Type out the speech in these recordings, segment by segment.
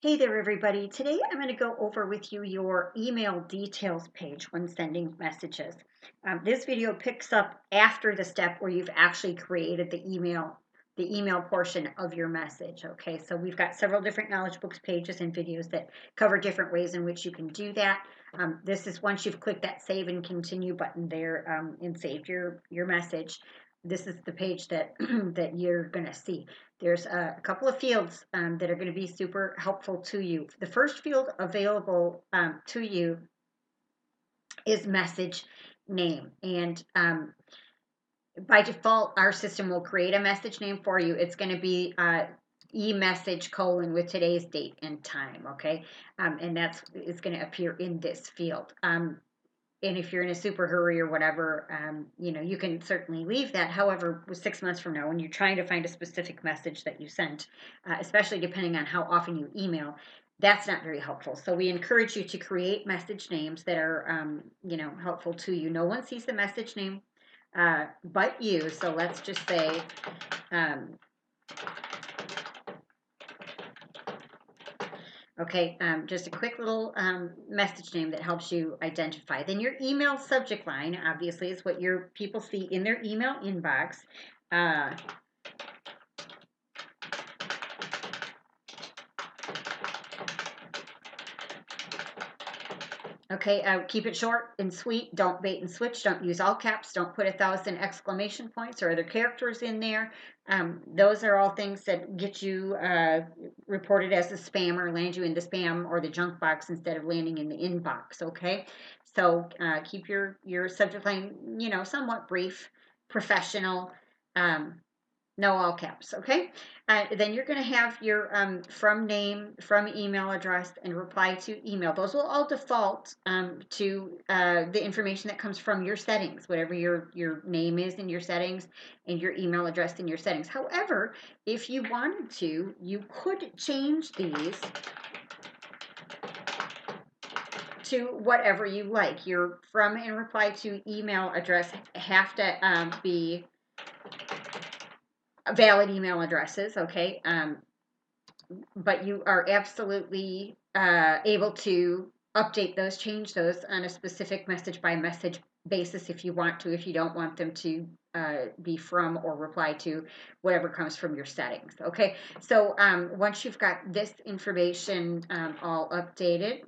Hey there, everybody. Today I'm going to go over with you your email details page when sending messages. Um, this video picks up after the step where you've actually created the email, the email portion of your message. Okay, so we've got several different knowledge books pages and videos that cover different ways in which you can do that. Um, this is once you've clicked that save and continue button there um, and saved your, your message this is the page that that you're going to see. There's a, couple of fields um, that are going to be super helpful to you. The first field available um, to you is message name. And um, by default, our system will create a message name for you. It's going to be uh, e-message colon with today's date and time, okay? Um, and that's it's going to appear in this field. And if you're in a super hurry or whatever, um, you know, you can certainly leave that. However, six months from now, when you're trying to find a specific message that you sent, uh, especially depending on how often you email, that's not very helpful. So we encourage you to create message names that are, um, you know, helpful to you. No one sees the message name uh, but you. So let's just say, um, Okay, um, just a quick little um, message name that helps you identify. Then your email subject line, obviously, is what your people see in their email inbox. Uh, Okay, uh, keep it short and sweet. Don't bait and switch. Don't use all caps. Don't put a thousand exclamation points or other characters in there. Um, those are all things that get you uh, reported as a spammer, land you in the spam or the junk box instead of landing in the inbox. Okay, so uh, keep your your subject line, you know, somewhat brief, professional. Um, no all caps, okay? Uh, then you're going to have your um, from name, from email address, and reply to email. Those will all default um, to uh, the information that comes from your settings, whatever your, your name is in your settings and your email address in your settings. However, if you wanted to, you could change these to whatever you like. Your from and reply to email address have to um, be valid email addresses, okay? Um, but you are absolutely uh, able to update those, change those on a specific message by message basis if you want to, if you don't want them to uh, be from or reply to whatever comes from your settings. Okay, so um, once you've got this information um, all updated,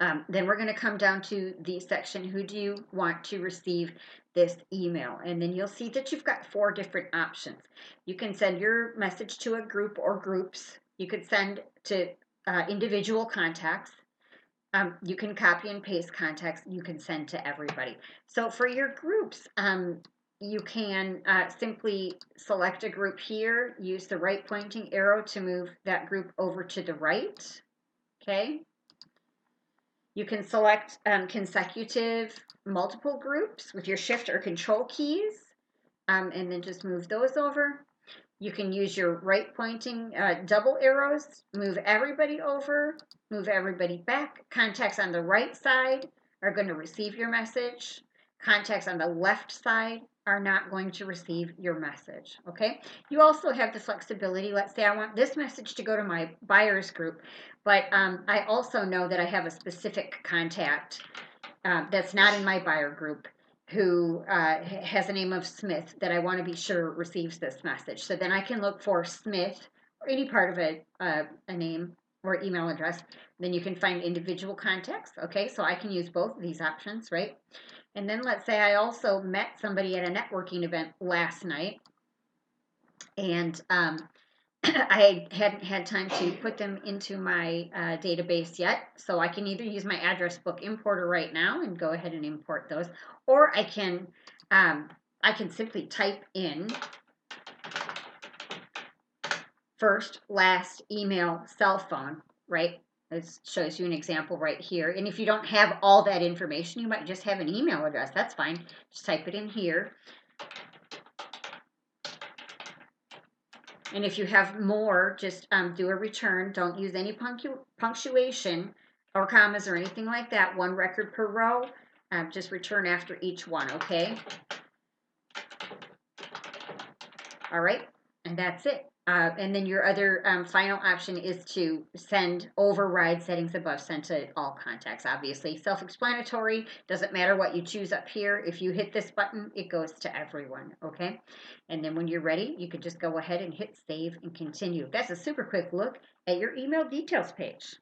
um, then we're going to come down to the section, who do you want to receive this email? And then you'll see that you've got four different options. You can send your message to a group or groups. You could send to uh, individual contacts. Um, you can copy and paste contacts. You can send to everybody. So for your groups, um, you can uh, simply select a group here, use the right pointing arrow to move that group over to the right. Okay. You can select um, consecutive multiple groups with your shift or control keys um, and then just move those over. You can use your right pointing uh, double arrows, move everybody over, move everybody back. Contacts on the right side are going to receive your message. Contacts on the left side are not going to receive your message. Okay. You also have the flexibility. Let's say I want this message to go to my buyers group, but um, I also know that I have a specific contact uh, that's not in my buyer group who uh, has a name of Smith that I want to be sure receives this message. So then I can look for Smith or any part of a, uh, a name or email address. Then you can find individual contacts. Okay, so I can use both of these options, right? And then let's say I also met somebody at a networking event last night and um, I hadn't had time to put them into my uh, database yet. So I can either use my address book importer right now and go ahead and import those, or I can um, I can simply type in first, last, email, cell phone, right? This shows you an example right here. And if you don't have all that information, you might just have an email address. That's fine. Just type it in here. And if you have more, just um, do a return. Don't use any punctu punctuation or commas or anything like that. One record per row. Um, just return after each one, okay? All right, and that's it. Uh, and then your other um, final option is to send override settings above sent to all contacts. Obviously, self-explanatory. Doesn't matter what you choose up here. If you hit this button, it goes to everyone. Okay. And then when you're ready, you can just go ahead and hit save and continue. That's a super quick look at your email details page.